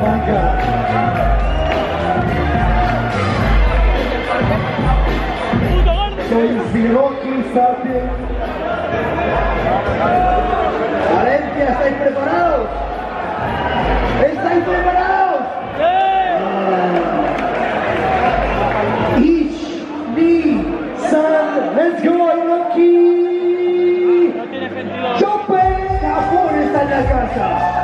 banca. Se inspiró. Valencia, ¿estáis preparados? ¿Estáis preparados? ¡Sí! Ich, die, san, let's go, Rocky. No tiene sentido. Chope, afuera está en la casa.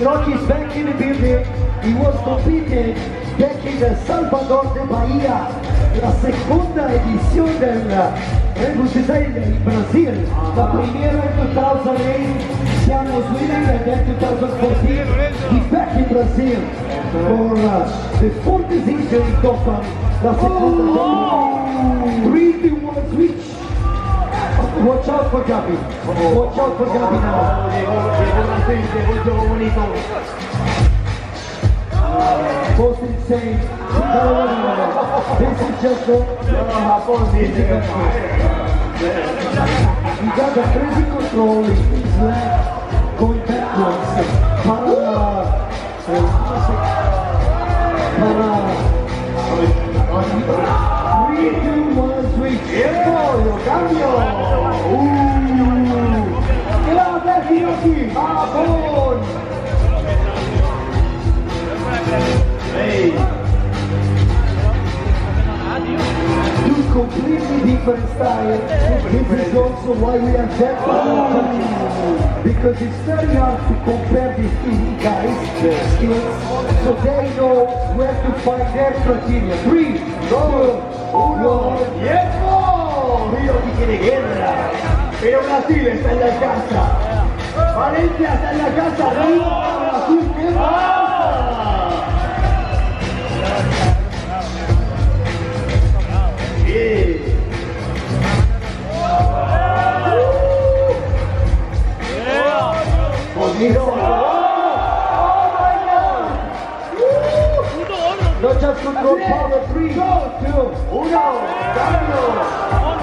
Oh, Rocky's back in the building. He was competing back in the Salvador de Bahia, la seconda edición del Universidad in Brazil. La primera in 2008, siamo Sweden, and then 2014, he's back in Brazil for uh, the fourth edition in Gotham, la. Three, two, one, switch. Watch out for Gabi. Watch out for Gabi now. Most insane. No, no, no, no. This is just a, he got a crazy control in his going backwards. Para, different. This is also why we are much because it's very hard to compare these two guys' skills, so they know where to find their criteria. Three, two, ¡Uno! one. ¡Tiempo! Hiro-K quiere guerra. Pero Brasil está en la casa. Valencia está en la casa. Conmigo. ¡Oh, my God! Not just control power. Three, two, Uno, cambio.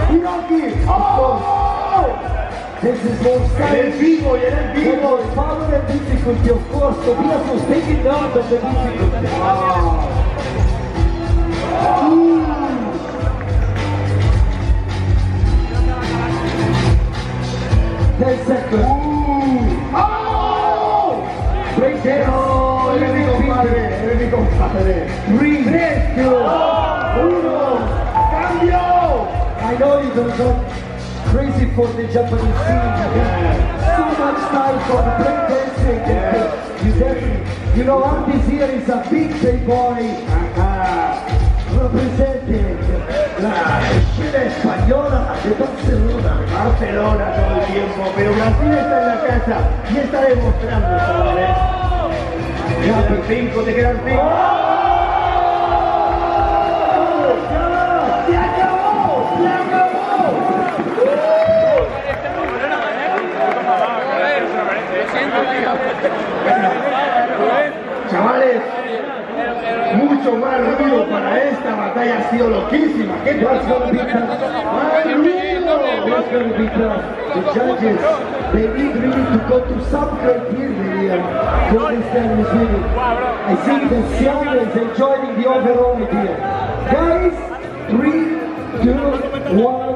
Hiro-K. ¡Oh! This is more En el vivo y en el vivo. power and difficulty, of course, Tobias was taking down the difficulty. Ten 3, 2, 1, cambio. I know you don't know crazy for the Japanese scene. Yeah. Too much time for the break dancing. Yeah. You, you know, Artis here is a big playboy. Uh-huh. Representing la escena española de Barcelona. Barcelona todo el tiempo, pero Brasil está en la casa y está demostrando, ¿sabes? Quedan cinco, te quedan cinco. ¡Ya! ¡Se acabó! ¡Se acabó! Chavales, mucho más ruido para esta batalla ha sido loquísima. ¿Qué tough. ¡Más ruido! The judges, they need really to go to some criteria I think the is enjoying the overall idea. Guys, three, two, one.